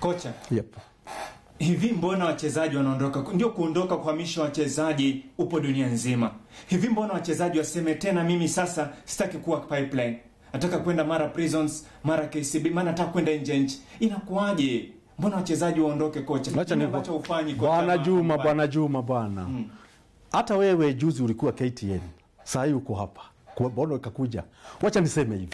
Kocha, Yep. hivi mbona wachezaji wanaondoka? Ndio kuondoka kuhamisha wachezaji upo dunia nzima. Hivi mbona wachezaji waseme tena, mimi sasa sitaki kuwa pipeline, nataka kwenda mara Prisons, mara KCB, maana nataka kwenda nje nchi. Inakuwaje? Mbona wachezaji waondoke kocha? Acha Nini kocha? Bwana Juma, bwana Juma, bwana hata wewe juzi ulikuwa KTN, sahii uko hapa, Kwa- mbona ikakuja? Wacha niseme hivi